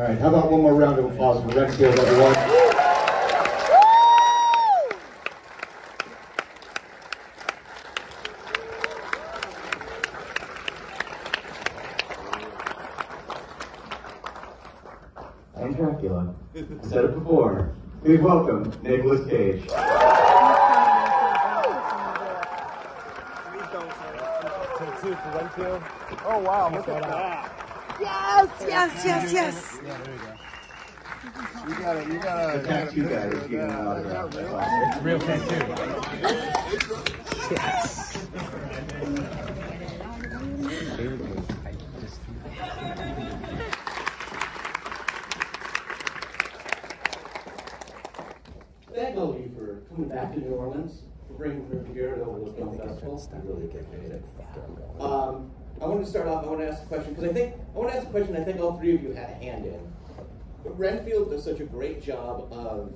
All right, how about one more round of applause for Renfield, everyone? And Dracula. I said it before. Please welcome Nicolas Cage. Oh wow, look at that. Yes, yes, yes, yes. You gotta, you gotta. The tattoo guy is giving an autograph. That's awesome. Real tattoo. yes. Thank all of you for coming back to New Orleans, for bringing her here to the film festival. I really appreciate it. Um, I want to start off. I want to ask a question because I think I want to ask a question. I think all three of you had a hand in. Renfield does such a great job of,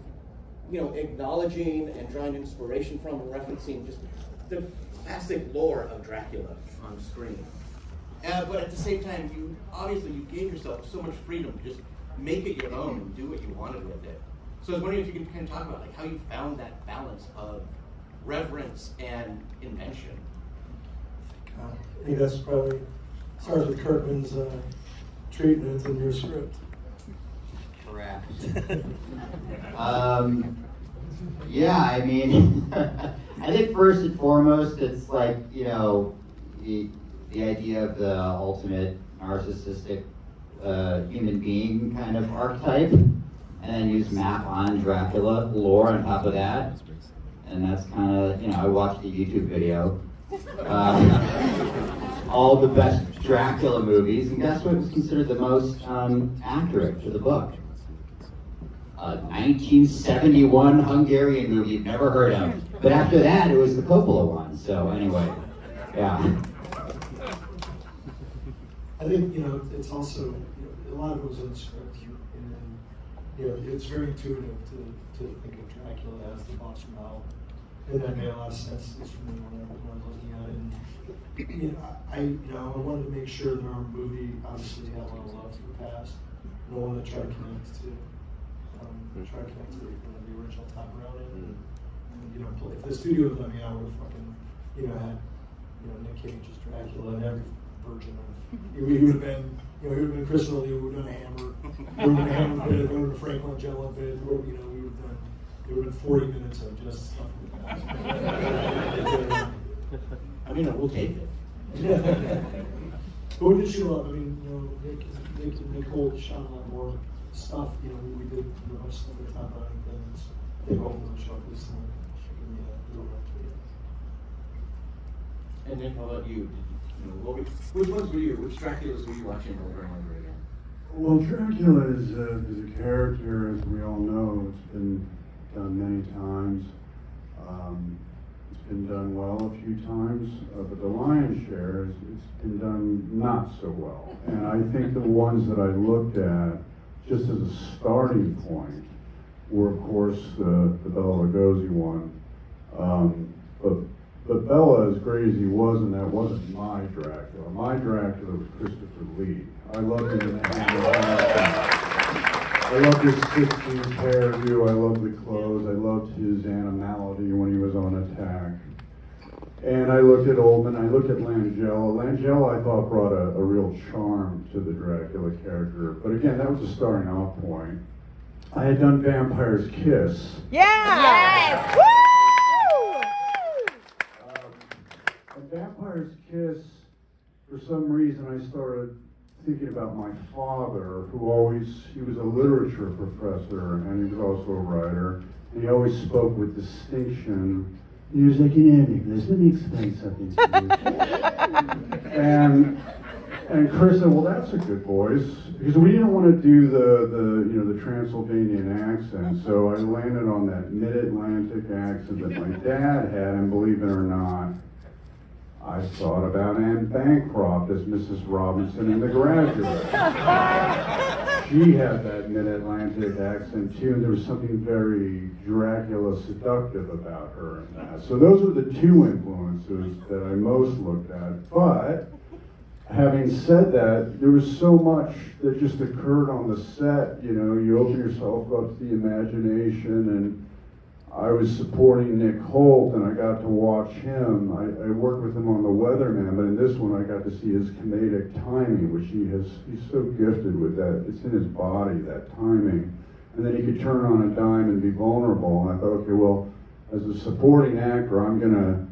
you know, acknowledging and drawing inspiration from and referencing just the classic lore of Dracula on screen. Uh, but at the same time, you obviously you gave yourself so much freedom to just make it your own and do what you wanted with it. So I was wondering if you can kind of talk about like how you found that balance of reverence and invention. I think that's probably Sergeant Kirkman's uh, treatment in your script. Correct. um, yeah, I mean, I think first and foremost, it's like, you know, the, the idea of the ultimate narcissistic uh, human being kind of archetype, and then use map on Dracula lore on top of that. And that's kind of, you know, I watched the YouTube video. Uh, all the best Dracula movies, and guess what was considered the most um, accurate to the book? A 1971 Hungarian movie you've never heard of. But after that, it was the Coppola one. So anyway, yeah. I think you know it's also you know, a lot of it was script, and you know it's very intuitive to, to think of Dracula as the boss model, and that made a lot of sense at least for me when I, when I was looking at it. And, you know, I you know I wanted to make sure that our movie obviously had a lot of love to the past, and I wanted to try to connect to um, try to connect to the, you know, the original Tod Browning. And, you know, if the studio had let me, I would have fucking you know had you know Nick Cage as Dracula and every version of he would have been, you know, he would have been Chris Lee, we would have done a hammer, we would have done a hammer bit, we would have done a Frank Langella bit, you know, we would have done, it would have been 40 minutes of just stuff from the. I mean, we'll take it. but what did you love? I mean, you know, Nick, Nick and Nicole shot a lot more stuff, you know, we did you know, much stuff with Tod Browning things. They both of them shot this one. And then how about you? Did you, you know, what, which ones were you? Which Draculas were you watching over and over again? Well, Dracula is a, is a character, as we all know. It's been done many times. Um, it's been done well a few times, uh, but the lion's share is it's been done not so well. And I think the ones that I looked at, just as a starting point, were of course the, the Bela Lugosi one. Um, but but Bela, as great as he was, and that wasn't my Dracula. My Dracula was Christopher Lee. I loved him I loved his 60s hairdo. I loved the clothes. I loved his animality when he was on attack. And I looked at Oldman. I looked at Langella. Langella, I thought, brought a, a real charm to the Dracula character. But again, that was a starting off point. I had done Vampire's Kiss. Yeah. Yes. Um, a Vampire's Kiss, for some reason, I started thinking about my father, who always, he was a literature professor and he was also a writer. And he always spoke with distinction. He was like, in English, let me explain something to you. and, and Chris said, well, that's a good voice. Because we didn't want to do the, the, you know, the Transylvanian accent. So I landed on that mid-Atlantic accent that my dad had, and believe it or not, I thought about Anne Bancroft as Mrs. Robinson in The Graduate. she had that mid-Atlantic accent too, and there was something very Dracula seductive about her in that. So those were the two influences that I most looked at. But having said that, there was so much that just occurred on the set. You know, you open yourself up to the imagination, and I was supporting Nick Hoult, and I got to watch him. I, I worked with him on The Weatherman, but in this one, I got to see his comedic timing, which he has. He's so gifted with that. It's in his body that timing, and then he could turn on a dime and be vulnerable. And I thought, okay, well, as a supporting actor, I'm gonna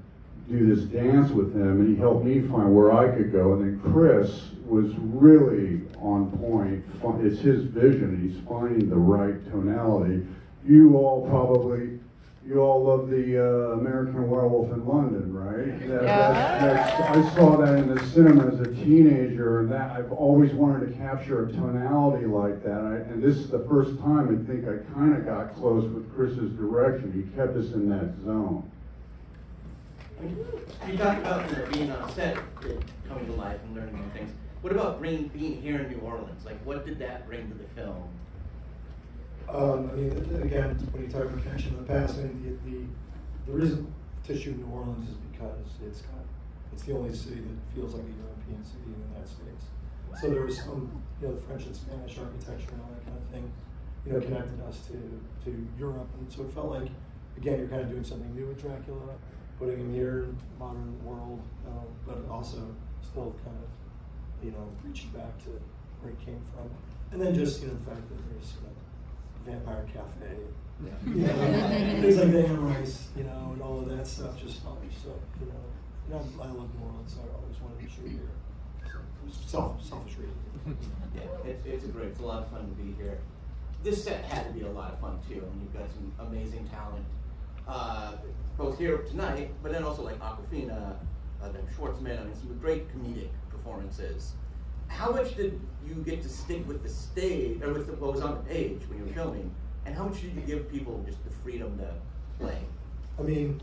do this dance with him, and he helped me find where I could go. And then Chris was really on point. It's his vision. He's finding the right tonality. You all probably, you all love the uh, American Werewolf in London, right? That- that- that- I saw that in the cinema as a teenager, and that I've always wanted to capture a tonality like that. I, and this is the first time I think I kind of got close with Chris's direction. He kept us in that zone. You talked about you know, being on set, coming to life and learning new things. What about being, being here in New Orleans? Like, what did that bring to the film? Um, I mean, again, when you talk about connection in the past, I mean, the, the, reason shoot New Orleans is because it's got, it's the only city that feels like a European city in the United States. So there was some, you know, French and Spanish architecture and all that kind of thing, you know, connected us to, to Europe. And so it felt like, again, you're kind of doing something new with Dracula, putting him here in the modern world, uh, but also still kind of, you know, reaching back to where he came from. And then just, you know, the fact that there's, you know, Vampire Cafe. You know, things like the Anne Rice, you know, and all of that stuff just fun. So, you know, you know, I love New Orleans, so I always wanted to shoot here. So, it was self, selfish reason. Yeah, it's, it's a great, it's a lot of fun to be here. This set had to be a lot of fun too. I mean, you've got some amazing talent, uh, both here tonight, but then also like Awkwafina, uh, then Schwartzman. I mean, some great comedic performances. How much did you get to stick with the stage, or with the, what was on the page when you were filming? And how much did you give people just the freedom to play? I mean,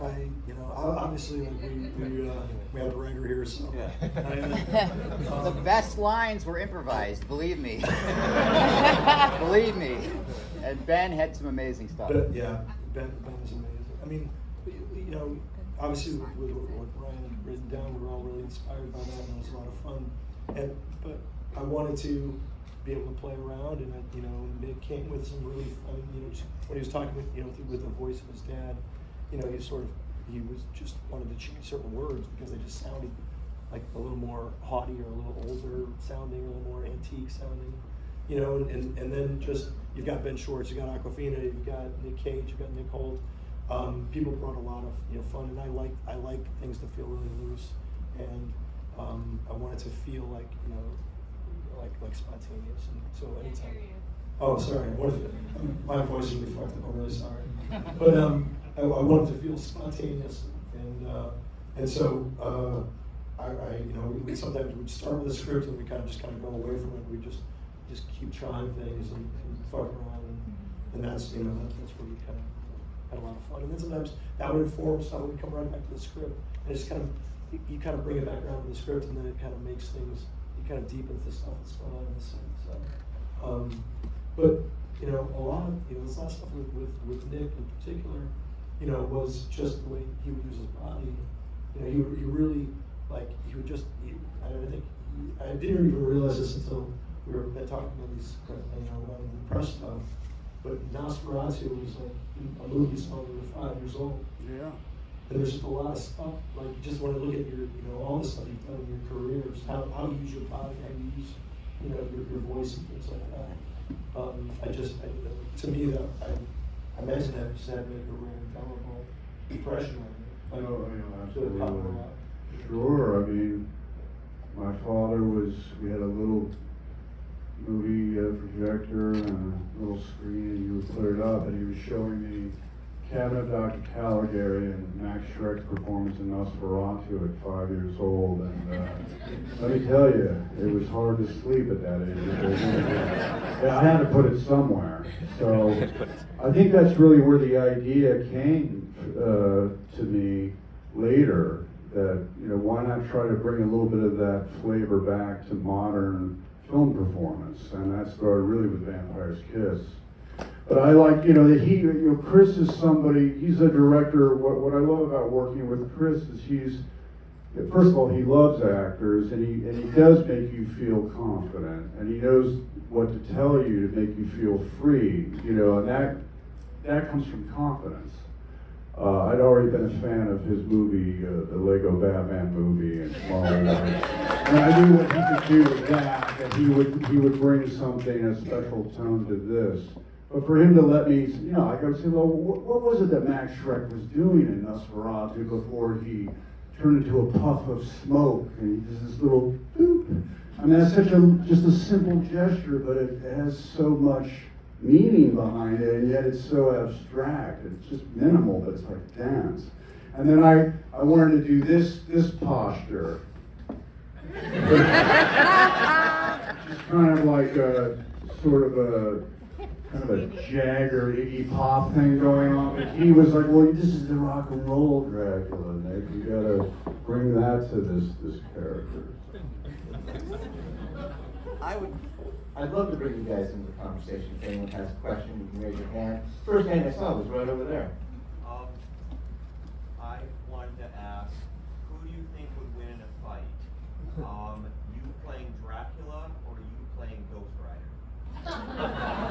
I, you know, obviously, like we, we, uh, we have a writer here, so. Yeah. I, uh, The um, best lines were improvised, believe me. believe me. And Ben had some amazing stuff. But yeah, Ben, Ben was amazing. I mean, you you know, obviously with, with what Ryan had written down, we were all really inspired by that, and it was a lot of fun. And but I wanted to be able to play around, and uh, you know, Nick came with some really fun. You know, when he was talking with you know with the voice of his dad, you know, he sort of he was just wanted to change certain words because they just sounded like a little more haughty or a little older sounding, a little more antique sounding you know, and, and then just you've got Ben Schwartz, you've got Awkwafina, you've got Nick Cage, you've got Nick Hoult. Um, people brought a lot of you know fun, and I like I like things to feel really loose, and um, I want it to feel like you know like like spontaneous. And so anytime. Oh, sorry. What if my voice is really fucked up. I'm really sorry. But um, I, I wanted to feel spontaneous, and uh, and so uh, I, I you know we, we sometimes we'd start with a script and we kind of just kind of go away from it. We just just keep trying things and, and fuck around, and, and that's you know that, that's where we kind of had a lot of fun. And then sometimes that would inform stuff. We come right back to the script, and it's kind of you, kind of bring it back around to the script, and then it kind of makes things. It kind of deepens the stuff that's going on in the scene. So, um, but you know, a lot of you know, lot of stuff with, with with Nick in particular. You know, was just the way he would use his body. You know, he he really like he would just. He, I don't think I didn't even realize this until we were talking about these, uh, you know, the press stuff. But Nosferatu was like a movie song when we were five years old. Yeah. And there's just a lot of stuff, like you just want to look at your, you know, all the stuff you've done in your career, just how, how you use your body, how you use, you know, your, your voice and things like that. Um, I just, I, to me, that I, I imagine that just had like a really indelible impression on me. Like, Oh, yeah, absolutely. Sure, I mean, my father was, we had a little movie uh, projector and a little screen, and you would put it up, and he was showing me Cabinet of Dr. Caligari and Max Schreck's performance in Nosferatu at five years old, and uh, let me tell you, it was hard to sleep at that age. yeah, I had to put it somewhere. So I think that's really where the idea came uh, to me later. That you know, why not try to bring a little bit of that flavor back to modern film performance, and that started really with Vampire's Kiss. But I like, you know, that he, you know, Chris is somebody, he's a director. What, what I love about working with Chris is he's, first of all, he loves actors, and he and he does make you feel confident, and he knows what to tell you to make you feel free. You know, and that that comes from confidence. Uh, I'd already been a fan of his movie, uh, the Lego Batman movie, and Smallville, and I knew what he could do with that. That he would he would bring something a special tone to this. But for him to let me, you know, I go say, well, what, what was it that Max Schreck was doing in Nosferatu before he turned into a puff of smoke and he does this little boop? I mean, that's such a just a simple gesture, but it has so much meaning behind it, and yet it's so abstract. It's just minimal, but it's like dance. And then I, I wanted to do this this posture. just kind of like a sort of a kind of a Jagger Iggy Pop thing going on. But he was like, "Well, this is the rock and roll Dracula, Nick. You gotta bring that to this this character." I would, I'd love to bring you guys into the conversation. If anyone has a question, you can raise your hand. First hand I saw was right over there. Um, I wanted to ask, who do you think would win in a fight? Um, you playing Dracula or you playing Ghost Rider?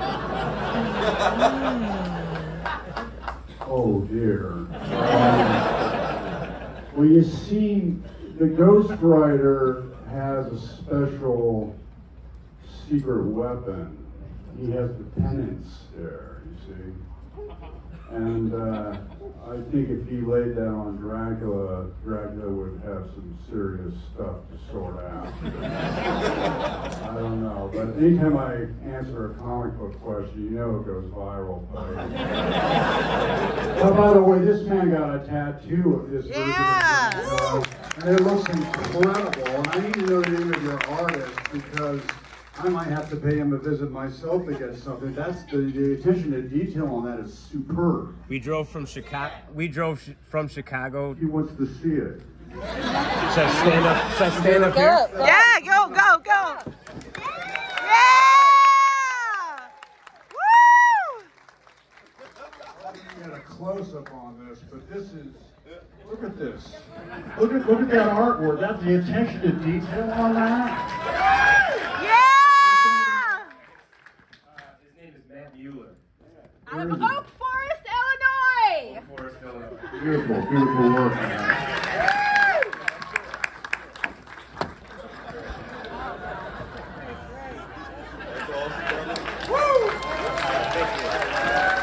Oh dear. Um, well, you see, the Ghost Rider has a special secret weapon. He has the penance there, you see. And uh, I think if he laid that on Dracula, Dracula would have some serious stuff to sort out. I don't know, but anytime I answer a comic book question, you know it goes viral. oh, by the way, this man got a tattoo of this version Yeah. of Dracula, and it looks incredible. And I need to know the name of your artist because I might have to pay him a visit myself to get something. That's the, the attention to detail on that is superb. We drove from Chicago. We drove sh- from Chicago. He wants to see it. Should I stand up? Should I stand up here? Yeah, go, go, go. Yeah! Woo! We had a close up on this, but this is. Look at this. Look at look at that artwork. That's the attention to detail on that. Yeah! His name is Matt Mueller. Out of Oak Forest, Illinois! Forest, Illinois. Beautiful, beautiful work.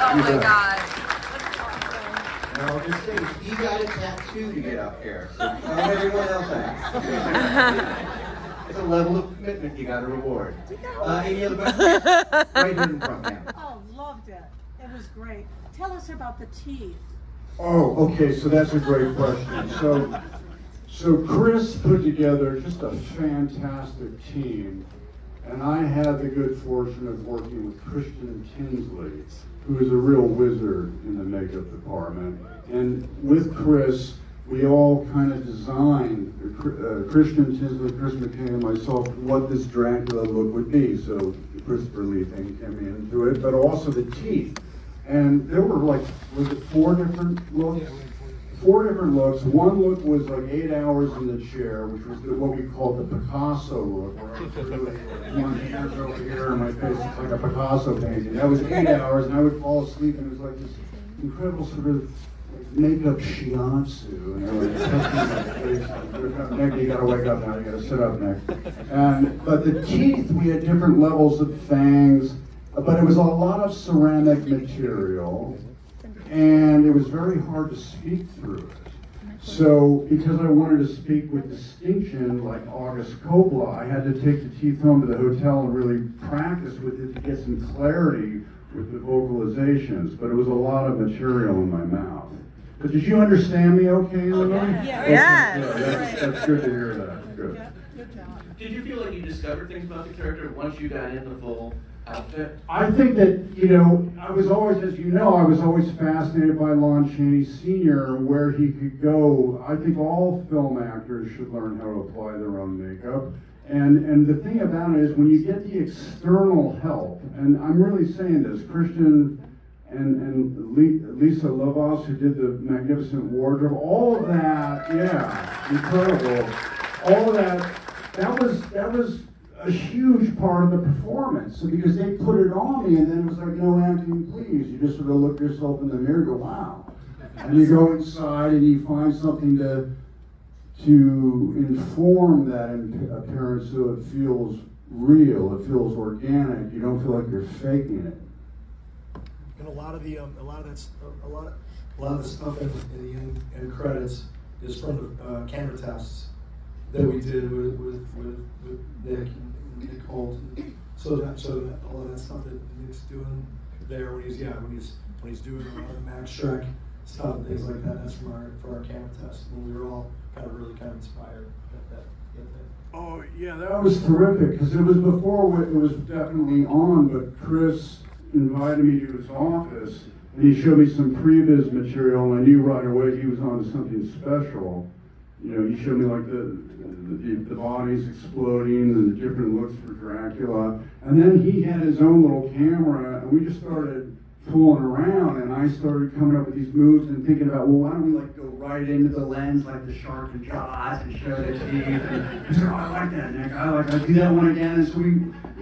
Oh my god. No, just say, you got a tattoo to get up here. So not everyone else has. It's a level of commitment you got to reward. Uh, any other questions? Right here in front, ma'am. Oh, loved it. It was great. Tell us about the teeth. Oh, okay, so that's a great question. So, so Chris put together just a fantastic team, and I had the good fortune of working with Christian Tinsley, who is a real wizard in the makeup department. And with Chris, we all kind of designed, uh, Christian Tinsley, Chris McKay, and myself, what this Dracula look would be. So Christopher Lee thing came into it, but also the teeth. And there were like, was it four different looks? Four different looks. One look was like eight hours in the chair, which was the, what we called the Picasso look, where I was really, one hand's over here and my face is like a Picasso painting. That was eight hours, and I would fall asleep, and it was like this incredible sort of like, makeup shiatsu, and they're like touching my face. Nick, you gotta wake up now. You gotta sit up, Nick. And but the teeth, we had different levels of fangs, but it was a lot of ceramic material and it was very hard to speak through it. So, because I wanted to speak with distinction, like August Coppola, I had to take the teeth home to the hotel and really practice with it to get some clarity with the vocalizations. But it was a lot of material in my mouth. But did you understand me okay, oh, Illinois? Yeah. Okay, Yes. good. That's, that's good to hear that. Good. Yeah, good job. Did you feel like you discovered things about the character once you got in the full I think that, you know, I was always, as you know, I was always fascinated by Lon Chaney Sr., where he could go. I think all film actors should learn how to apply their own makeup. And, and the thing about it is when you get the external help, and I'm really saying this, Christian and, and Lisa Lovaas, who did the Magnificent Wardrobe, all of that, yeah, incredible. All of that, that was, that was a huge part of the performance. So because they put it on me, and then it was like, no acting, please. You just sort of look yourself in the mirror and go, wow. And you go inside and you find something to, to inform that appearance so it feels real, it feels organic. You don't feel like you're faking it. And a lot of the, um, a lot of that's, a lot, a lot of the stuff in, in the end, end credits is from the uh, camera tests that we did with, with, with, with Nick and Nick Hoult. So that, so that, a lot of that stuff that Nick's doing there when he's, yeah, when he's, when he's doing a lot of the Max Schreck stuff and things like that, that's from our, for our camera test And we were all kind of really kind of inspired at that, at that. Oh, yeah, that was terrific because it was before it was definitely on, but Chris invited me to his office and he showed me some previs material and I knew right away he was on to something special. You know, he showed me like the, the, the bodies exploding and the different looks for Dracula. And then he had his own little camera and we just started fooling around and I started coming up with these moves and thinking about, well, why don't we like go right into the lens like the shark and jaws and show the teeth? And he said, oh, I like that, Nick. I like, I do that one again. And so we,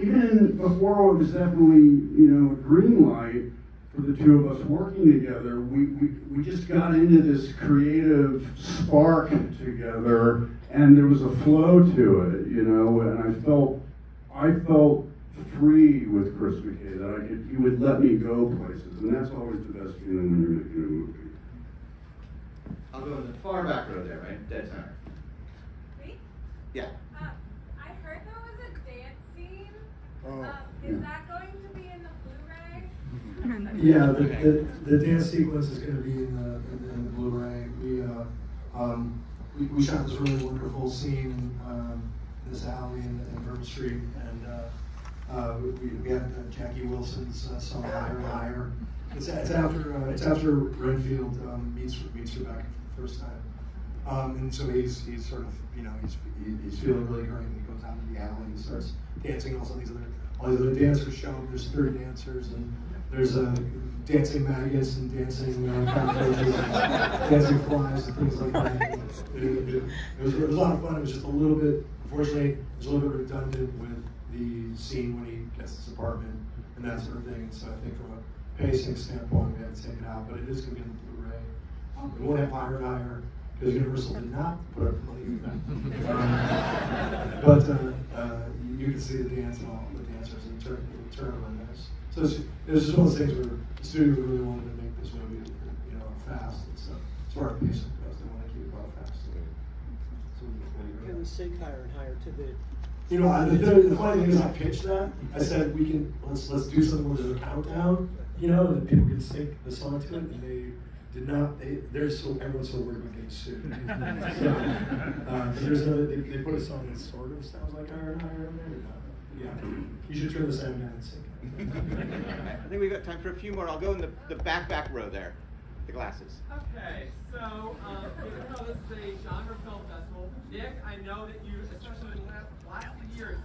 even before it was definitely, you know, green light for the two of us working together, we, we, we just got into this creative spark together and there was a flow to it, you know, and I felt, I felt free with Chris McKay, that I could, he would let me go places, and that's always the best feeling when you're making a movie. I'll go in the far back row there, right? Dead center. Me? Yeah. Uh, I heard there was a dance scene. Oh, Uh, is that going to be in the Blu-ray? Yeah, the, the, the dance sequence is gonna be in the, in the- in the Blu-ray. We, uh, um, we, we shot this really wonderful scene in, um, this alley in, in Vernon Street, and, uh, uh, we, we had uh, Jackie Wilson's uh, song Higher and Higher. It's, it's after, uh, it's after Renfield, um, meets, meets Rebecca for the first time. Um, and so he's, he's sort of, you know, he's, he- he's feeling really great, and he goes out in the alley and starts dancing, and all these other, all these other dancers show up, there's three dancers, and there's a dancing maggots and dancing uh, dancing flies and things like that. It, it- it was, it was a lot of fun. It was just a little bit, unfortunately, it was a little bit redundant with the scene when he gets his apartment and that sort of thing. And so I think from a pacing standpoint, we had to take it out, but it is going to be on the Blu-ray. Um, we won't have higher and higher because Universal did not put up money for that. Um, but uh, uh, you can see the dance and all the dancers and turn, turn on this. So it's, it was just one of those things where the studio really wanted to make this movie, you know, fast. And so as far as pacing goes, they want to keep it all fast. So we- Can we sync higher and higher to the? you know, I- the, the, the funny thing is, I pitched that. I said we can let's let's do something where there's a countdown, you know, that people can sync the song to it, and they did not. They they're so everyone's so worried about getting sued. so, uh, there's another. They, they put a song that sort of sounds like Iron Iron Man. Yeah, you should turn the sound down and sync. it. I think we've got time for a few more. I'll go in the, the back back row there. The glasses. Okay, so um, even though this is a genre film festival, Nick, I know that you, especially in the last, last few years,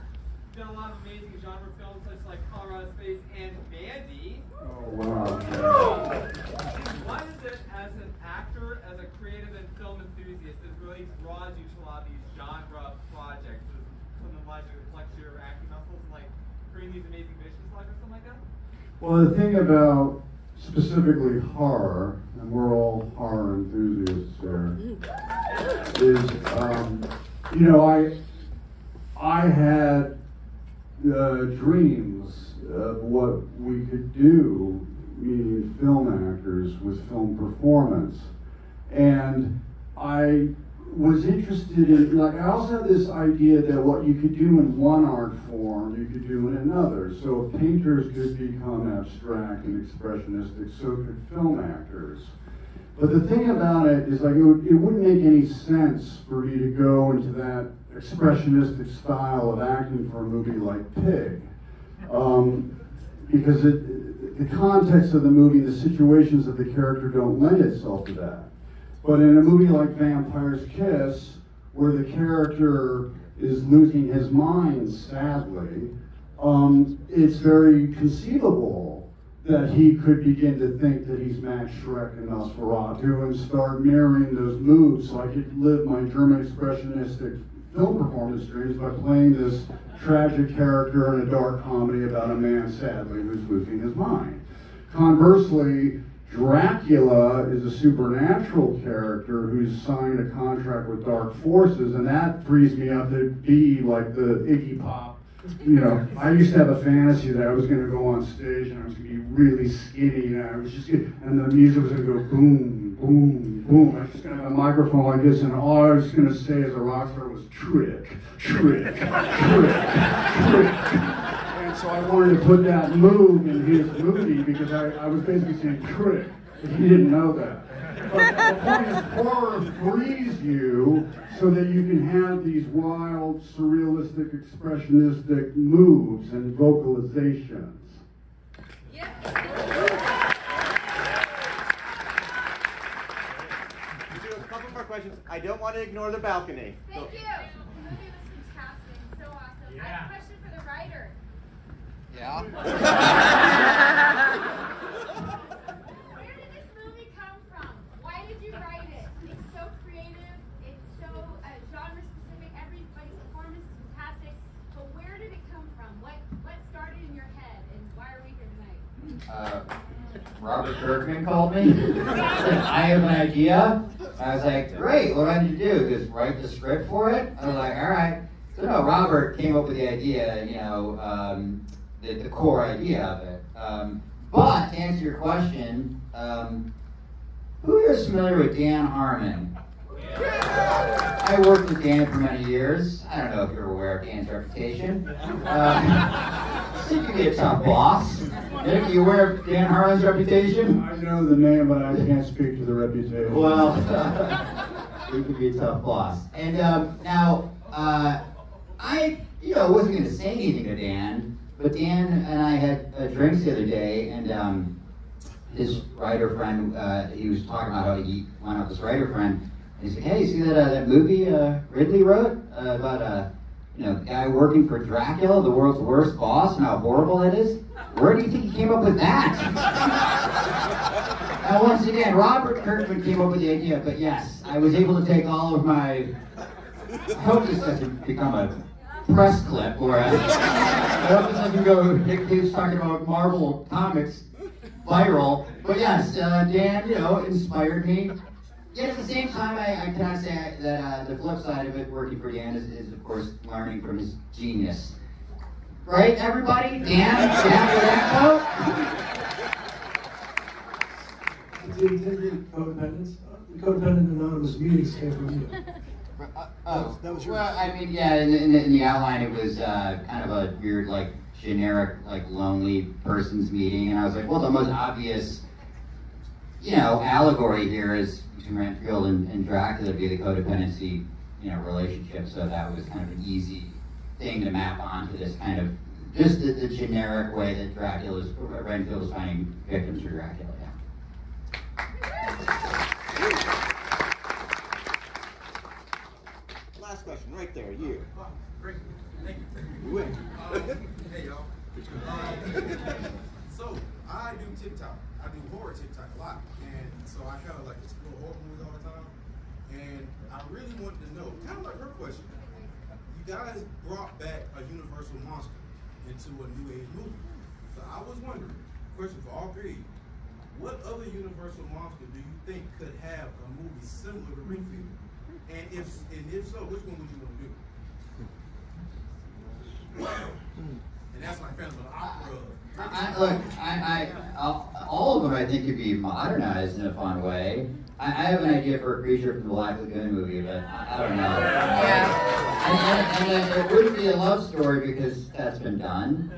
done a lot of amazing genre films such like Color Out of Space and Mandy. Oh, wow. What is it as an actor, as a creative and film enthusiast that really draws you to a lot of these genre projects? Muscles and like creating these amazing missions like or something like that? Well, the thing about specifically horror, and we're all horror enthusiasts here, is, um, you know, I, I had uh, dreams of what we could do, meaning film actors with film performance. And I was interested in, like, I also had this idea that what you could do in one art form, you could do in another. So painters could become abstract and expressionistic, so could film actors. But the thing about it is, like, it, would, it wouldn't make any sense for me to go into that expressionistic style of acting for a movie like Pig. Um, because it, the context of the movie, the situations of the character don't lend itself to that. But in a movie like Vampire's Kiss, where the character is losing his mind, sadly, um, it's very conceivable that he could begin to think that he's Max Schreck and Nosferatu and start mirroring those moves so I could live my German expressionistic film performance dreams by playing this tragic character in a dark comedy about a man sadly who's losing his mind. Conversely, Dracula is a supernatural character who's signed a contract with dark forces, and that frees me up to be like the Iggy Pop you know, I used to have a fantasy that I was going to go on stage and I was going to be really skinny and I was just and the music was going to go boom, boom, boom. I was just going to have a microphone like this and all I was going to say as a rock star was trick, trick, trick, trick. And so I wanted to put that move in his movie because I, I was basically saying trick, but he didn't know that. But the point is, horror frees you so that you can have these wild, surrealistic, expressionistic moves and vocalizations. We do a couple more questions. I don't want to ignore the balcony. So- Thank you. The movie was fantastic. So awesome. I have a question for the writer. Yeah. Where did this movie come from? Why did you write it? It's so creative. It's so genre specific. Everybody's performance is fantastic. But where did it come from? What what started in your head, and why are we here tonight? Robert Kirkman called me. I have an idea. I was like, great, what do I need to do? Just write the script for it? I was like, all right. So no, Robert came up with the idea, you know, um, the, the core idea of it. Um, but to answer your question, um, who here is familiar with Dan Harmon? I worked with Dan for many years. I don't know if you're aware of Dan's reputation. Um, he could be a tough boss. Nick, are you aware of Dan Harmon's reputation? I know the name, but I can't speak to the reputation. Well, he could be a tough boss. And um, now, uh, I, you know, wasn't going to say anything to Dan, but Dan and I had uh, drinks the other day, and um, his writer friend, uh, he was talking about how he went with his writer friend, and he said, "Hey, you see that uh, that movie uh, Ridley wrote uh, about a you know guy working for Dracula, the world's worst boss, and how horrible it is? Where do you think he came up with that?" Now, once again, Robert Kirkman came up with the idea, but yes, I was able to take all of my. I hope this doesn't become a press clip or a, I hope this doesn't go. Nick Cage's talking about Marvel comics viral. But yes, uh, Dan, you know, inspired me. Yet at the same time, I, I cannot say that uh, the flip side of it, working for Dan, is, is of course learning from his genius. Right, everybody? Dan, Dan, with that Did, did the codependence, the codependent anonymous meetings came from you. Oh, that was your- well, I mean, yeah, in the, in in the outline, it was uh, kind of a weird, like, generic, like, lonely person's meeting, and I was like, well, the most obvious, you know, allegory here is between Renfield and, and Dracula to be the codependency, you know, relationship, so that was kind of an easy thing to map onto this kind of, just the, the generic way that Dracula's, Renfield is finding victims for Dracula, yeah. Last question, right there, Great, thank you. Um, hey y'all. Um, so I do TikTok. I do horror TikTok a lot, and so I kind of like explore horror movies all the time. And I really wanted to know, kind of like her question. You guys brought back a Universal monster into a new age movie. So I was wondering, question for all three: What other Universal monster do you think could have a movie similar to Renfield? And if and if so, which one would you want to do? Hmm. And that's like Phantom of the Opera. I, look, I, I, all- all of them I think could be modernized in a fun way. I, I have an idea for a creature from the Black Lagoon movie, but I, I don't know. And, and, and it wouldn't be a love story because that's been done.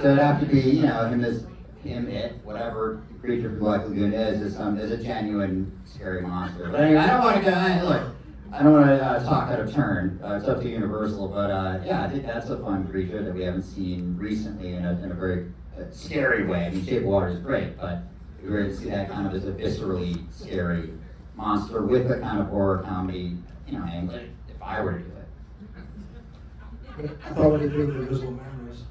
So it'd have to be, you know, him as him, it, whatever the creature from the Black Lagoon is, is some is a genuine scary monster. But anyway, I don't want to go. I, look, I don't want to uh, talk out of turn. Uh, it's up to Universal, but uh, yeah, I think that's a fun creature that we haven't seen recently in a, in a very uh, scary way. I mean, Shape Water is great, but we rarely see that kind of as a viscerally scary monster with a kind of horror comedy, you know, angle. If I were to do it. I thought they did with the Invisible Memories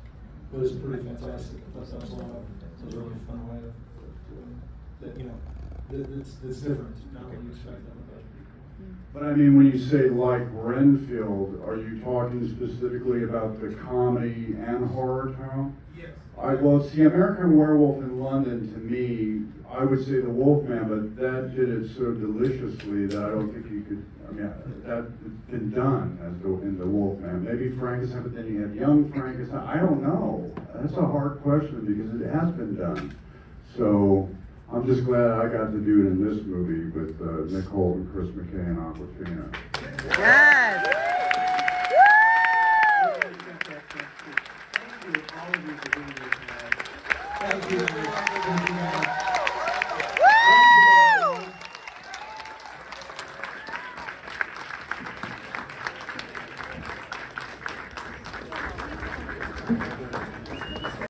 was pretty fantastic. Thought that was a of, was a really fun way of. You know, it's it's different, not what you expect. But I mean, when you say like Renfield, are you talking specifically about the comedy and horror town? Yes. I, well, see, American Werewolf in London, to me, I would say the Wolfman, but that did it so deliciously that I don't think you could, I mean, that, been done as the, in the Wolfman. Maybe Frankenstein, but then you have young Frankenstein, I don't know. That's a hard question because it has been done. So, I'm just glad I got to do it in this movie with uh, Nick Hoult and Chris McKay and Awkwafina. Yes. Thank you, all of you, for being here tonight. Thank you. Thank you, guys.